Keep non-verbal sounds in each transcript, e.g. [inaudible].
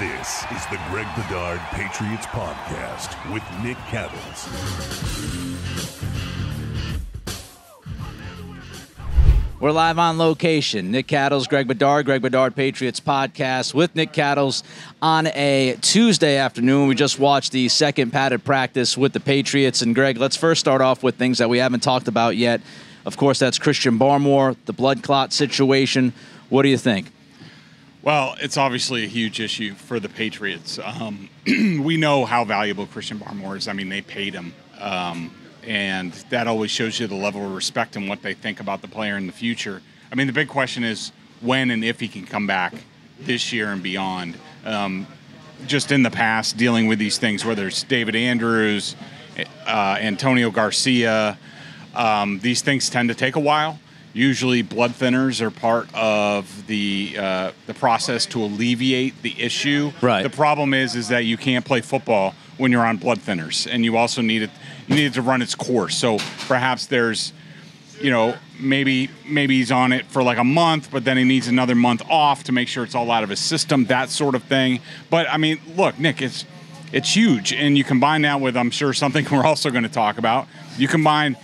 This is the Greg Bedard Patriots Podcast with Nick Cattles. We're live on location. Nick Cattles, Greg Bedard, Greg Bedard Patriots podcast with Nick Cattles on a Tuesday afternoon. We just watched the second padded practice with the Patriots. And Greg, let's first start off with things that we haven't talked about yet. Of course, that's Christian Barmore, the blood clot situation. What do you think? Well, it's obviously a huge issue for the Patriots. Um, [clears throat] we know how valuable Christian Barmore is. I mean, they paid him. Um, and that always shows you the level of respect and what they think about the player in the future. I mean, the big question is when and if he can come back this year and beyond. Um, just in the past, dealing with these things, whether it's David Andrews, uh, Antonio Garcia, um, these things tend to take a while. Usually, blood thinners are part of the uh, the process to alleviate the issue. Right. The problem is, is that you can't play football when you're on blood thinners, and you also need it. You need it to run its course. So perhaps there's, you know, maybe maybe he's on it for like a month, but then he needs another month off to make sure it's all out of his system, that sort of thing. But I mean, look, Nick, it's it's huge, and you combine that with, I'm sure, something [laughs] we're also going to talk about. You combine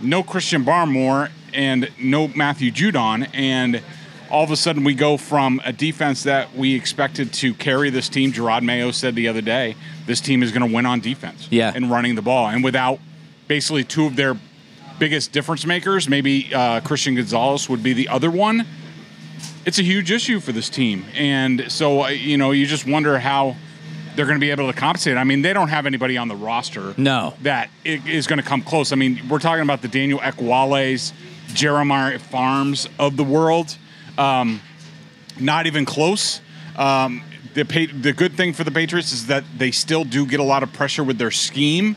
no Christian Barmore and no Matthew Judon, and all of a sudden we go from a defense that we expected to carry this team. Jerod Mayo said the other day, this team is going to win on defense Yeah. and running the ball. And without basically two of their biggest difference makers, maybe uh, Christian Gonzalez would be the other one. It's a huge issue for this team. And so, uh, you know, you just wonder how they're going to be able to compensate. I mean, they don't have anybody on the roster No. that is going to come close. I mean, we're talking about the Daniel Ekuales, Jeremiah Pharms of the world. Um, not even close. Um, the the good thing for the Patriots is that they still do get a lot of pressure with their scheme,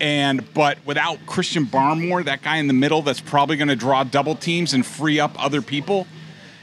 and but without Christian Barmore, that guy in the middle, that's probably going to draw double teams and free up other people.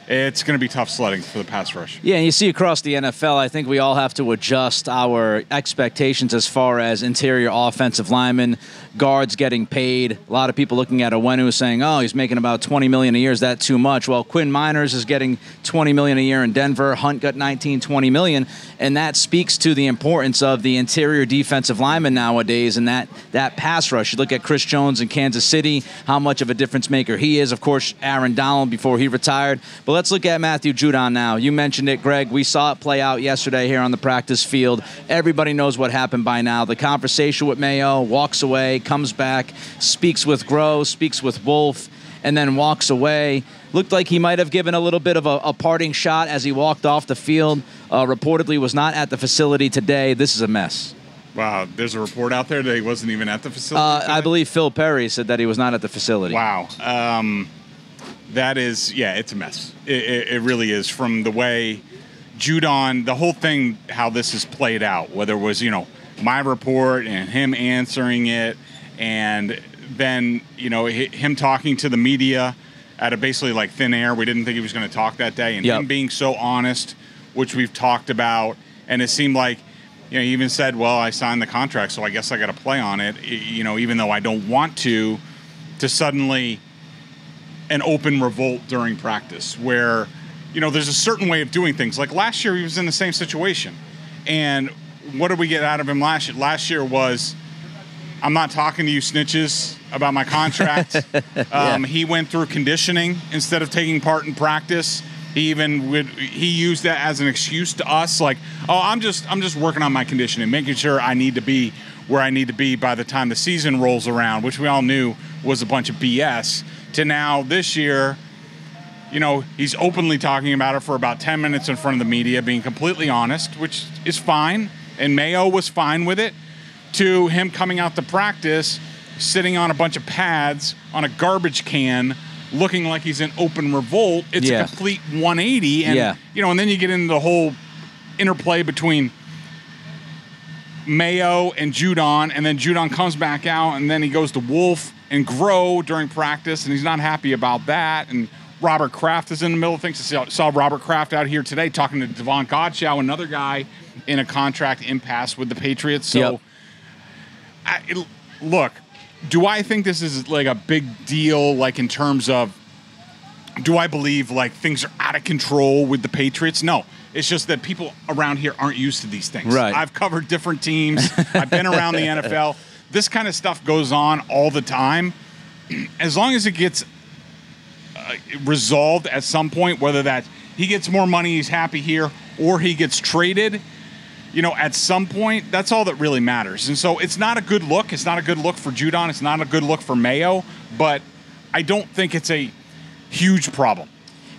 It's going to be tough sledding for the pass rush. Yeah, and you see across the NFL, I think we all have to adjust our expectations as far as interior offensive linemen, guards getting paid. A lot of people looking at Onwenu saying, "Oh, he's making about 20 million a year. Is that too much?" Well, Quinn Meinerz is getting 20 million a year in Denver. Hunt got 19, 20 million, and that speaks to the importance of the interior defensive lineman nowadays and that that pass rush. You look at Chris Jones in Kansas City, how much of a difference maker he is. Of course, Aaron Donald before he retired. But let's look at Matthew Judon now. You mentioned it, Greg. We saw it play out yesterday here on the practice field. Everybody knows what happened by now. The conversation with Mayo, walks away, comes back, speaks with Groh, speaks with Wolf, and then walks away. Looked like he might have given a little bit of a, a parting shot as he walked off the field. Uh, reportedly was not at the facility today. This is a mess. Wow, there's a report out there that he wasn't even at the facility. Uh, I believe Phil Perry said that he was not at the facility. Wow. Um, that is, yeah, it's a mess. It, it, it really is. From the way Judon, the whole thing, how this is played out, whether it was, you know, my report and him answering it, and then, you know, him talking to the media out of basically like thin air. We didn't think he was going to talk that day, and Yep. him being so honest, which we've talked about, and it seemed like. You know, he even said, "Well, I signed the contract, so I guess I got to play on it." You know, even though I don't want to, to suddenly an open revolt during practice where you know there's a certain way of doing things like last year he was in the same situation and what did we get out of him last year last year was i'm not talking to you snitches about my contract. [laughs] Um, he went through conditioning instead of taking part in practice. He even would he used that as an excuse to us like oh i'm just i'm just working on my conditioning making sure i need to be where i need to be by the time the season rolls around which we all knew was a bunch of bs to now this year you know he's openly talking about it for about 10 minutes in front of the media being completely honest which is fine and mayo was fine with it to him coming out to practice sitting on a bunch of pads on a garbage can looking like he's in open revolt it's Yeah. a complete 180 and Yeah. you know and then you get into the whole interplay between Mayo and Judon, and then Judon comes back out, and then he goes to Wolf and Groh during practice, and he's not happy about that. And Robert Kraft is in the middle of things. I saw, Robert Kraft out here today talking to Davon Godchaux, another guy in a contract impasse with the Patriots. So, Yep. I, it- look, do I think this is like a big deal, like in terms of do I believe like things are out of control with the Patriots? No. It's just that people around here aren't used to these things. Right. I've covered different teams. I've been around the [laughs] NFL. This kind of stuff goes on all the time. As long as it gets uh, resolved at some point, whether that he gets more money, he's happy here, or he gets traded, you know, at some point, that's all that really matters. And so it's not a good look. It's not a good look for Judon. It's not a good look for Mayo, but I don't think it's a huge problem.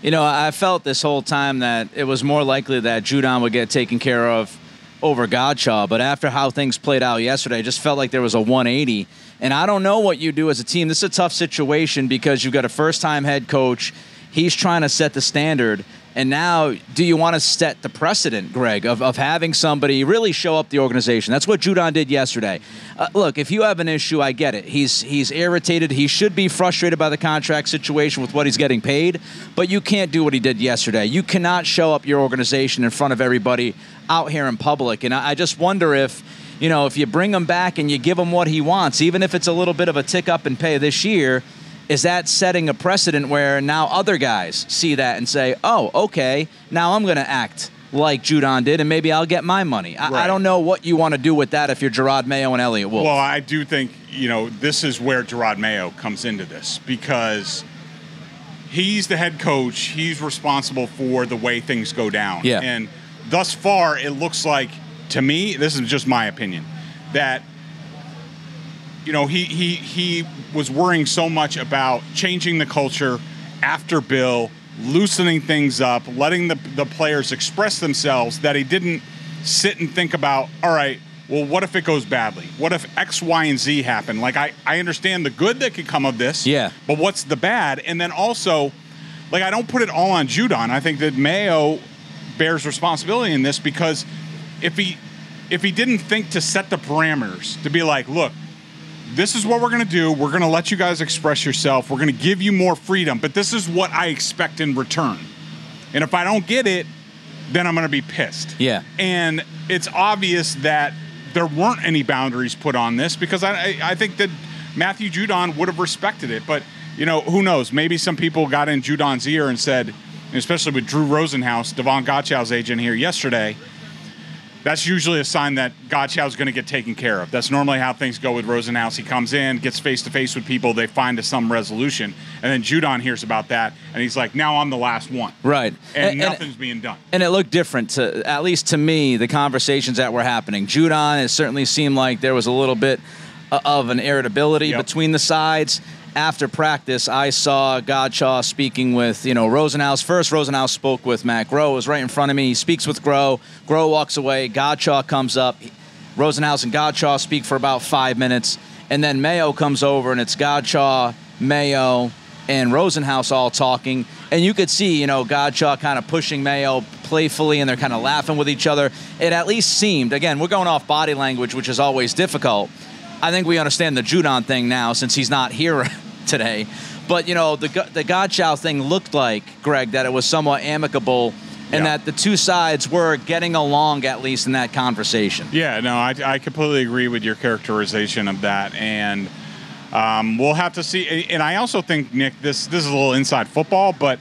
You know, I felt this whole time that it was more likely that Judon would get taken care of over Godchaux, but after how things played out yesterday, I just felt like there was a 180. And I don't know what you do as a team. This is a tough situation because you've got a first time head coach. He's trying to set the standard. And now, do you want to set the precedent, Greg, of, of having somebody really show up the organization? That's what Judon did yesterday. Uh, look, if you have an issue, I get it. He's he's irritated. He should be frustrated by the contract situation with what he's getting paid. But you can't do what he did yesterday. You cannot show up your organization in front of everybody out here in public. And I, I just wonder if you know if you bring him back and you give him what he wants, even if it's a little bit of a tick up in pay this year is that setting a precedent where now other guys see that and say, oh, okay, now I'm going to act like Judon did, and maybe I'll get my money. I, Right. I don't know what you want to do with that if you're Jerod Mayo and Eliot Wolf. Well, I do think, you know, this is where Jerod Mayo comes into this because he's the head coach. He's responsible for the way things go down. Yeah. And thus far, it looks like, to me, this is just my opinion, that you know, he he he was worrying so much about changing the culture after Bill, loosening things up, letting the the players express themselves that he didn't sit and think about, all right, well, what if it goes badly? What if X, Y, and Z happen? Like I, I understand the good that could come of this. Yeah. But what's the bad? And then also, like I don't put it all on Judon. I think that Mayo bears responsibility in this because if he if he didn't think to set the parameters to be like, look, this is what we're going to do. We're going to let you guys express yourself. We're going to give you more freedom, but this is what I expect in return. And if I don't get it, then I'm going to be pissed. Yeah. And it's obvious that there weren't any boundaries put on this because I, I, I think that Matthew Judon would have respected it. But, you know, who knows? Maybe some people got in Judon's ear and said, especially with Drew Rosenhaus, Davon Godchaux's agent here yesterday, that's usually a sign that Godchaux's going to get taken care of. That's normally how things go with Rosenhaus. He comes in, gets face to face with people, they find a, some resolution, and then Judon hears about that, and he's like, "Now I'm the last one," right. and, nothing's being done. and it looked different to at least to me the conversations that were happening judon it certainly seemed like there was a little bit uh, of an irritability Yep. between the sides after practice i saw Godchaux speaking with you know rosenhaus. First rosenhaus spoke with matt groh. It was right in front of me. He speaks with groh. Groh walks away. Godchaux comes up. Rosenhaus and Godchaux speak for about five minutes. And then mayo comes over and it's Godchaux mayo and Rosenhaus all talking, and you could see, you know, Godchaux kind of pushing Mayo playfully, and they're kind of laughing with each other. It at least seemed, again, we're going off body language, which is always difficult. I think we understand the Judon thing now since he's not here [laughs] today. But you know, the the Godchaux thing looked like Greg that it was somewhat amicable, and Yeah. that the two sides were getting along at least in that conversation. Yeah, no, I, I completely agree with your characterization of that, and um, we'll have to see. And I also think Nick, this this is a little inside football, but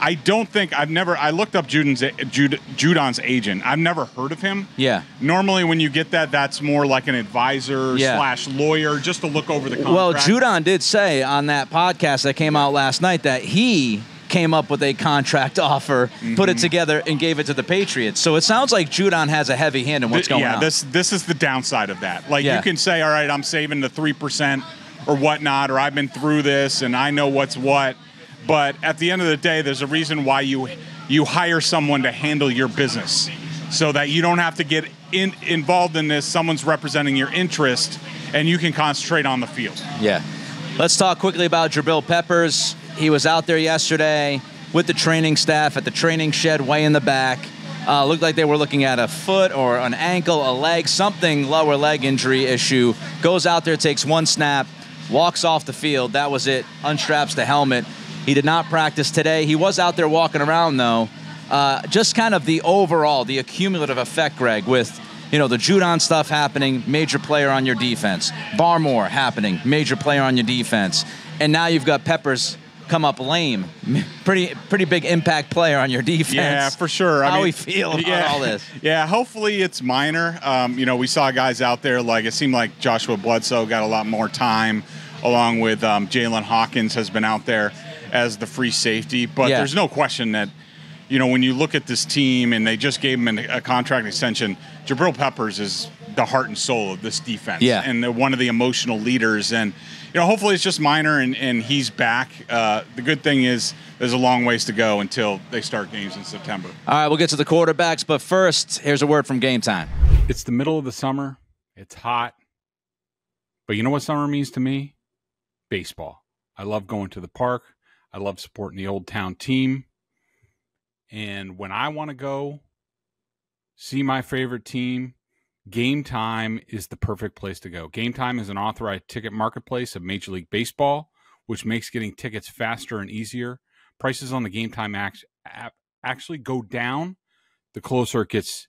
I don't think I've never. I looked up Judon's Jud, Judon's agent. I've never heard of him. Yeah. Normally, when you get that, that's more like an advisor Yeah. slash lawyer, just to look over the contract. Well, Judon did say on that podcast that came out last night that he came up with a contract [laughs] offer, put Mm-hmm. it together, and gave it to the Patriots. So it sounds like Judon has a heavy hand in what's going yeah, on. Yeah, this this is the downside of that. Like Yeah. you can say, all right, I'm saving the three percent or whatnot, or I've been through this and I know what's what. But at the end of the day, there's a reason why you you hire someone to handle your business, so that you don't have to get in, involved in this. Someone's representing your interest, and you can concentrate on the field. Yeah. Let's talk quickly about Jabril Peppers. He was out there yesterday with the training staff at the training shed way in the back. Uh, looked like they were looking at a foot or an ankle, a leg, something lower leg injury issue. Goes out there, takes one snap, walks off the field. That was it. Unstraps the helmet. He did not practice today. He was out there walking around though. Uh, just kind of the overall, the accumulative effect, Greg, with you know the Judon stuff happening, major player on your defense. Barmore happening, major player on your defense, and now you've got Peppers come up lame. [laughs] Pretty pretty big impact player on your defense. Yeah, for sure. I How mean, we feel about yeah, all this? [laughs] Yeah, hopefully it's minor. Um, you know, we saw guys out there like it seemed like Joshua Bledsoe got a lot more time, along with um, Jaylinn Hawkins has been out there as the free safety. But Yeah. there's no question that you know when you look at this team and they just gave him an, a contract extension, Jabril Peppers is the heart and soul of this defense. Yeah. and they're one of the emotional leaders and. You know, hopefully it's just minor and, and he's back. Uh, the good thing is there's a long ways to go until they start games in September. All right, we'll get to the quarterbacks, but first, here's a word from Game Time. It's the middle of the summer. It's hot. But you know what summer means to me? Baseball. I love going to the park. I love supporting the old town team. And when I want to go see my favorite team, Game Time is the perfect place to go. Game Time is an authorized ticket marketplace of Major League Baseball, which makes getting tickets faster and easier. Prices on the Game Time app actually go down the closer it gets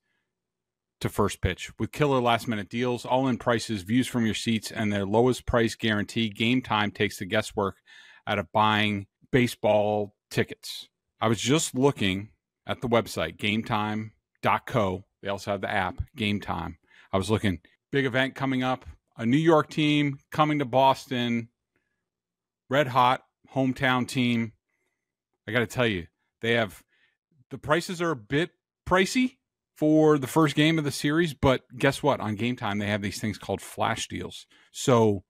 to first pitch. With killer last minute deals, all in prices, views from your seats, and their lowest price guarantee, Game Time takes the guesswork out of buying baseball tickets. I was just looking at the website, gametime.co. They also have the app, Game Time. I was looking, big event coming up, a New York team coming to Boston, red hot hometown team. I got to tell you, they have the prices are a bit pricey for the first game of the series, but guess what? On game time, they have these things called flash deals. So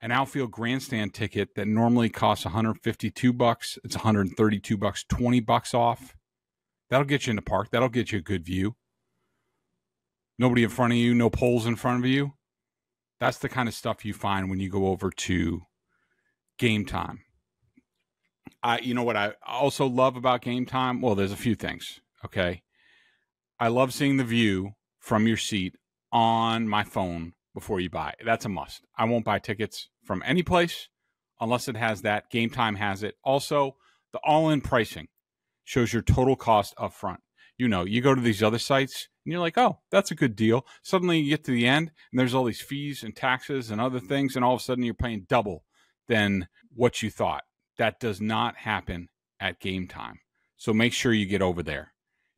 an outfield grandstand ticket that normally costs 152 bucks, it's 132 bucks, 20 bucks off. That'll get you in the park. That'll get you a good view. Nobody in front of you, no poles in front of you. That's the kind of stuff you find when you go over to game time. I you know what I also love about game time? Well, there's a few things, okay? I love seeing the view from your seat on my phone before you buy. That's a must. I won't buy tickets from any place unless it has that. Game time has it. Also, the all-in pricing shows your total cost up front. You know, you go to these other sites and you're like, "Oh, that's a good deal." Suddenly you get to the end and there's all these fees and taxes and other things and all of a sudden you're paying double than what you thought. That does not happen at game time. So make sure you get over there.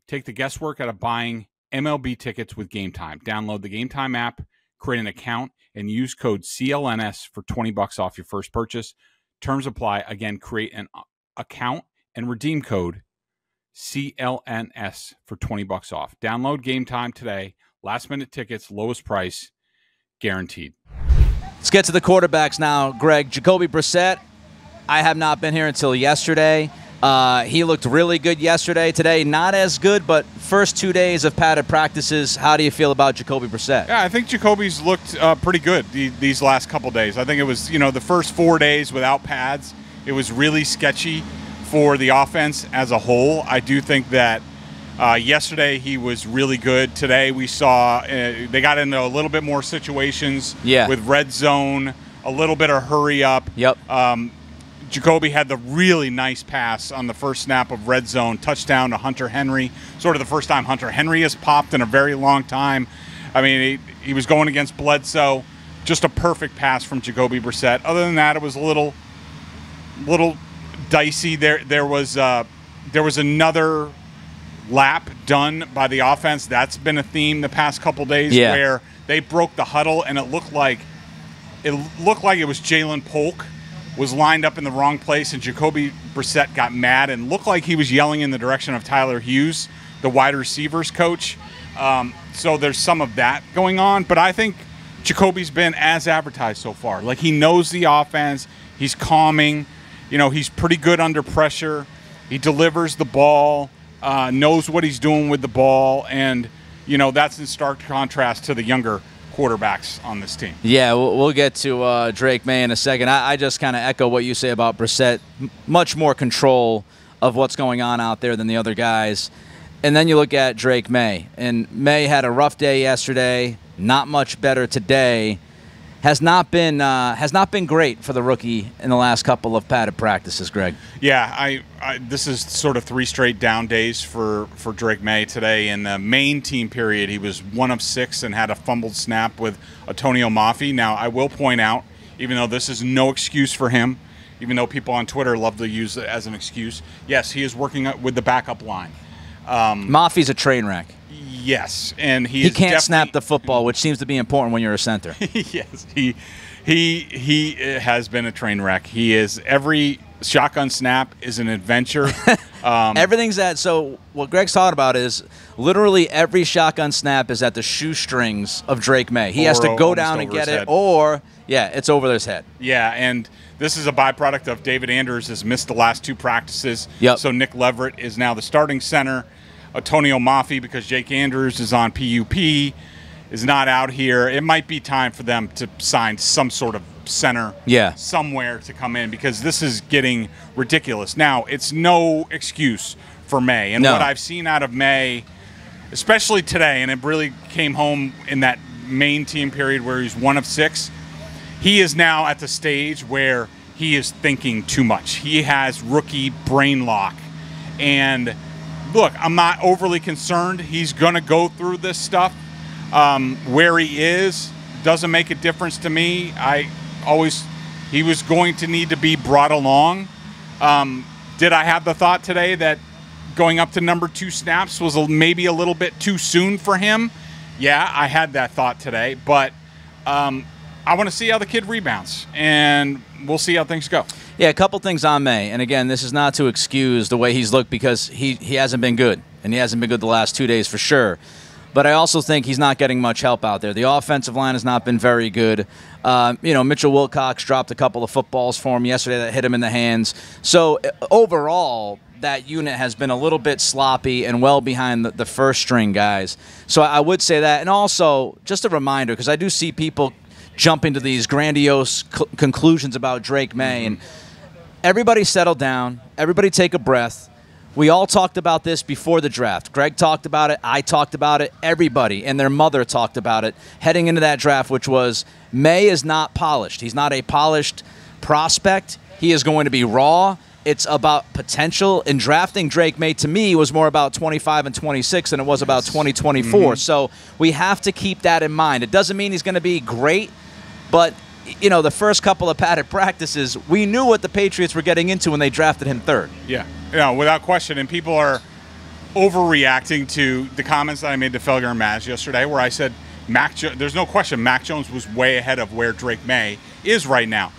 Take the guesswork out of buying MLB tickets with Game Time. Download the Game Time app, create an account, and use code CLNS for 20 bucks off your first purchase. Terms apply. Again, create an uh, account and redeem code CLNS for 20 bucks off. Download Game Time today. Last minute tickets, lowest price, guaranteed. Let's get to the quarterbacks now. Greg, Jacoby Brissett, I have not been here until yesterday. Uh, he looked really good yesterday. Today, not as good, but first two days of padded practices. How do you feel about Jacoby Brissett? Yeah, I think Jacoby's looked uh, pretty good the, these last couple days. I think it was, you know, the first four days without pads, it was really sketchy for the offense as a whole. I do think that uh, yesterday he was really good. Today we saw uh, they got into a little bit more situations Yeah. with red zone, a little bit of hurry up. Yep. Um, Jacoby had the really nice pass on the first snap of red zone, touchdown to Hunter Henry. Sort of the first time Hunter Henry has popped in a very long time. I mean, he, he was going against Bledsoe. Just a perfect pass from Jacoby Brissett. Other than that, it was a little, little dicey. There, there was, uh, there was another lap done by the offense. That's been a theme the past couple days Yeah. where they broke the huddle and it looked like it looked like it was Ja'Lynn Polk was lined up in the wrong place, and Jacoby Brissett got mad and looked like he was yelling in the direction of Tyler Hughes, the wide receivers coach. Um, so there's some of that going on, but I think Jacoby's been as advertised so far. Like he knows the offense, he's calming, you know, he's pretty good under pressure, he delivers the ball, uh, knows what he's doing with the ball, and you know that's in stark contrast to the younger quarterbacks on this team. Yeah, we'll, we'll get to uh, Drake Maye in a second. I, I just kind of echo what you say about Brissett. M- much more control of what's going on out there than the other guys. And then you look at Drake Maye, and Maye had a rough day yesterday. Not much better today. Has not been uh, has not been great for the rookie in the last couple of padded practices, Greg. Yeah, I, I this is sort of three straight down days for for Drake Maye today. In the main team period, he was one of six and had a fumbled snap with Antonio Mafi. Now, I will point out, even though this is no excuse for him, even though people on Twitter love to use it as an excuse. Yes, he is working with the backup line. Mafi's a train wreck. Yes, and he He can't snap the football, which seems to be important when you're a center. [laughs] yes, he he he has been a train wreck. He is every shotgun snap is an adventure. [laughs] Um, Everything's at so what Greg's talking about is literally every shotgun snap is at the shoestrings of Drake Maye. He has to go down and get it, head. or yeah, it's over his head. Yeah, and this is a byproduct of David Andrews has missed the last two practices. Yep. So Nick Leverett is now the starting center. Antonio Mafi, because Jake Andrews is on PUP, is not out here. It might be time for them to sign some sort of center Yeah. somewhere to come in because this is getting ridiculous. Now, it's no excuse for Maye. And No. what I've seen out of Maye, especially today, and it really came home in that main team period where he's one of six he is now at the stage where he is thinking too much. He has rookie brain lock. And look, I'm not overly concerned. He's going to go through this stuff. Um, where he is doesn't make a difference to me. I always, he was going to need to be brought along. Um, did I have the thought today that going up to number two snaps was maybe a little bit too soon for him? Yeah, I had that thought today, but um, I want to see how the kid rebounds, and we'll see how things go. Yeah, a couple things on Maye, and again, this is not to excuse the way he's looked because he he hasn't been good, and he hasn't been good the last two days for sure. But I also think he's not getting much help out there. The offensive line has not been very good. Um, you know, Mitchell Wilcox dropped a couple of footballs for him yesterday that hit him in the hands. So uh, overall, that unit has been a little bit sloppy and well behind the, the first string guys. So I would say that. And also, just a reminder, because I do see people jumping into these grandiose cl- conclusions about Drake Maye. And everybody settle down, everybody take a breath. We all talked about this before the draft. Greg talked about it. I talked about it. Everybody and their mother talked about it heading into that draft, which was Maye is not polished. He's not a polished prospect. He is going to be raw. It's about potential. And drafting Drake Maye to me was more about 25 and 26 than it was about 2024. Mm-hmm. So we have to keep that in mind. It doesn't mean he's going to be great, but you know, the first couple of padded practices, we knew what the Patriots were getting into when they drafted him third. Yeah, you know, without question. And people are overreacting to the comments that I made to Felger and Maz yesterday, where I said Mac. Jo- There's no question Mac Jones was way ahead of where Drake Maye is right now.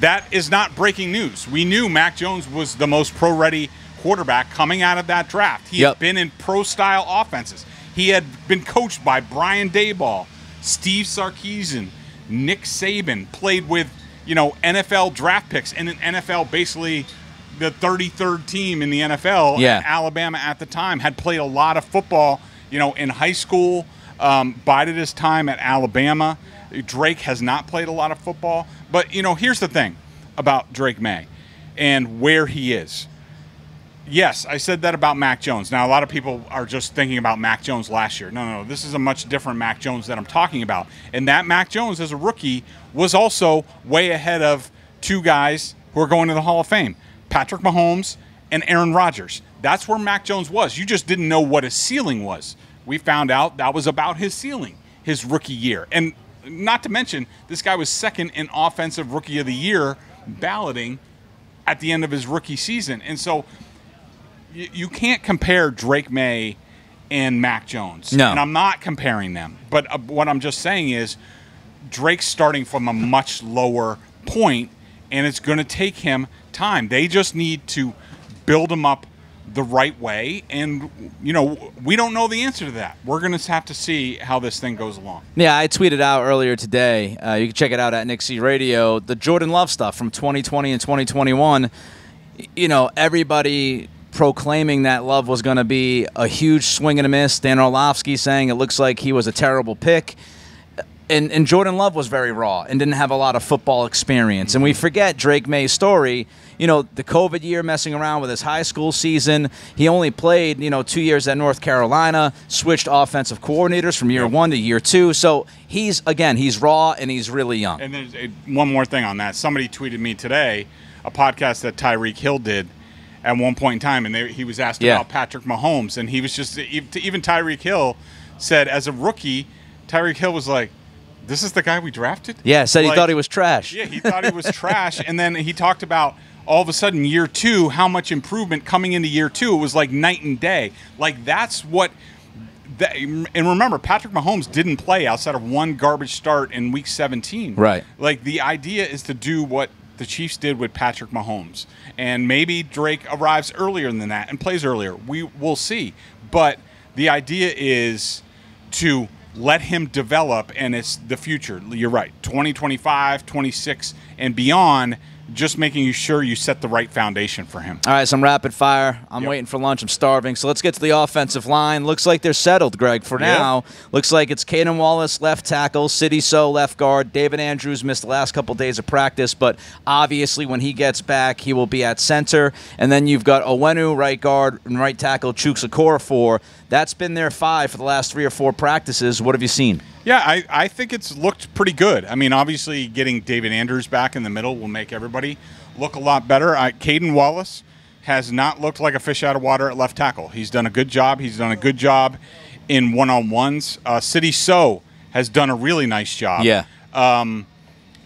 That is not breaking news. We knew Mac Jones was the most pro-ready quarterback coming out of that draft. He Yep. had been in pro-style offenses. He had been coached by Brian Daboll, Steve Sarkisian, Nick Saban. Played with you know NFL draft picks and an NFL basically the 33rd team in the NFL. Yeah. Alabama at the time had played a lot of football. You know, in high school, um, bided his time at Alabama. Drake has not played a lot of football, but you know, here's the thing about Drake Maye and where he is. Yes, I said that about Mac Jones. Now, a lot of people are just thinking about Mac Jones last year. No, no, no. This is a much different Mac Jones that I'm talking about. And that Mac Jones, as a rookie, was also way ahead of two guys who are going to the Hall of Fame Patrick Mahomes and Aaron Rodgers. That's where Mac Jones was. You just didn't know what his ceiling was. We found out that was about his ceiling, his rookie year. And not to mention, this guy was second in Offensive Rookie of the Year balloting at the end of his rookie season. And so you, you can't compare Drake Maye and Mac Jones. No. And I'm not comparing them. But uh, what I'm just saying is Drake's starting from a much lower point, and it's going to take him time. They just need to build him up the right way. And, you know, we don't know the answer to that. We're going to have to see how this thing goes along. Yeah, I tweeted out earlier today. Uh, you can check it out at Nick C Radio. The Jordan Love stuff from 2020 and 2021. You know, everybody proclaiming that Love was going to be a huge swing and a miss. Dan Orlovsky saying it looks like he was a terrible pick. And, and Jordan Love was very raw and didn't have a lot of football experience. And we mm-hmm. forget Drake Maye's story. You know, the COVID year messing around with his high school season. He only played, you know, two years at North Carolina, switched offensive coordinators from year one to year two. So he's, again, he's raw and he's really young. And there's a, one more thing on that. Somebody tweeted me today a podcast that Tyreek Hill did at one point in time, and they, he was asked Yeah. about Patrick Mahomes, and he was just even Tyreek Hill said as a rookie, Tyreek Hill was like, "This is the guy we drafted." Yeah, said he thought he was trash. Yeah, he thought he was trash, and then he talked about all of a sudden year two, how much improvement coming into year two? It was like night and day. Like that's what. That, and remember, Patrick Mahomes didn't play outside of one garbage start in Week 17. Right. Like the idea is to do what the Chiefs did with Patrick Mahomes, and maybe Drake arrives earlier than that and plays earlier. We will see, but the idea is to let him develop, and it's the future. You're right. 2025, 26, and beyond just making you sure you set the right foundation for him. All right, some rapid fire. I'm Yep. waiting for lunch. I'm starving. So let's get to the offensive line. Looks like they're settled, Greg, for now. Looks like it's Caedan Wallace, left tackle, Sidy Sow, left guard. David Andrews missed the last couple days of practice, but obviously when he gets back, he will be at center. And then you've got Onwenu, right guard, and right tackle, Chuks Okorafor. That's been their five for the last three or four practices. What have you seen? Yeah, I, I think it's looked pretty good. I mean, obviously, getting David Andrews back in the middle will make everybody look a lot better. Uh, Caedan Wallace has not looked like a fish out of water at left tackle. He's done a good job. He's done a good job in one on ones. Uh, Sidy Sow has done a really nice job. Yeah.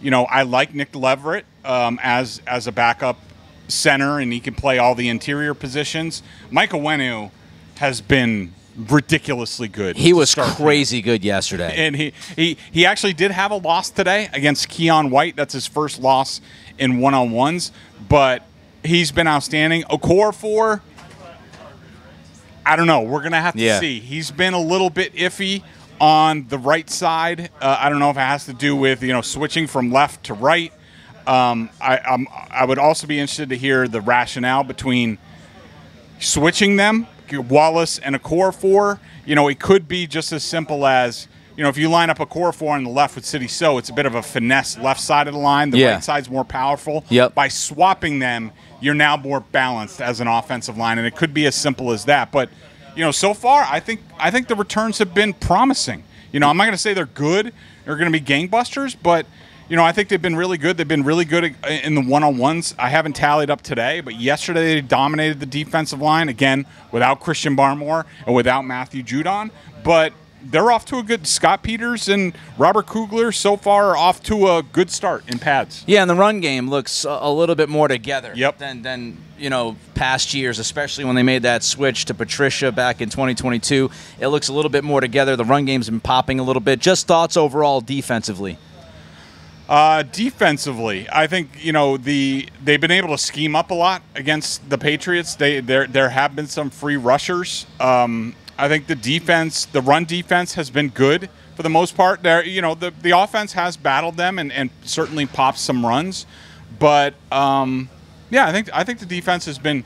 you know, I like Nick Leverett um, as as a backup center, and he can play all the interior positions. Michael Onwenu has been ridiculously good. He was crazy good yesterday. and he, he he actually did have a loss today against Keion White. That's his first loss in one on ones, but he's been outstanding. Okorafor, I don't know. We're gonna have to Yeah. see. He's been a little bit iffy on the right side. Uh, I don't know if it has to do with you know switching from left to right. Um, I I'm, I would also be interested to hear the rationale between switching them, Wallace and Okorafor. You know, it could be just as simple as you know if you line up Okorafor on the left with Sidy Sow, it's a bit of a finesse left side of the line. The Yeah. right side's more powerful. Yep. By swapping them, you're now more balanced as an offensive line, and it could be as simple as that. But you know, so far, I think I think the returns have been promising. You know, I'm not going to say they're good. They're going to be gangbusters, but you know, I think they've been really good. They've been really good uh, in the one-on-ones. I haven't tallied up today, but yesterday they dominated the defensive line again without Christian Barmore and without Matthew Judon. But they're off to a good. Scott Peters and Robert Kugler so far are off to a good start in pads. Yeah, and the run game looks a, a little bit more together Yep. than than you know past years, especially when they made that switch to Patricia back in 2022. It looks a little bit more together. The run game's been popping a little bit. Just thoughts overall defensively. Uh, defensively, I think you know the they've been able to scheme up a lot against the Patriots. They there there have been some free rushers. Um, I think the defense, the run defense, has been good for the most part. There, you know, the the offense has battled them and, and certainly popped some runs, but um, yeah, I think I think the defense has been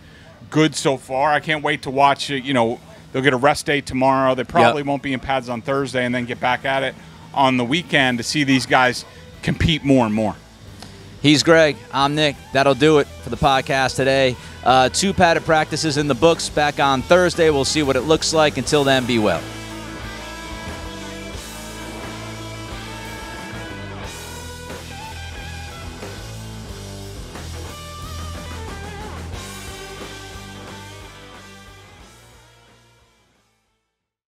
good so far. I can't wait to watch. it. You know, they'll get a rest day tomorrow. They probably Yep. won't be in pads on Thursday, and then get back at it on the weekend to see these guys compete more and more. He's Greg. I'm Nick. That'll do it for the podcast today. Uh, two padded practices in the books back on Thursday. We'll see what it looks like. Until then, be well.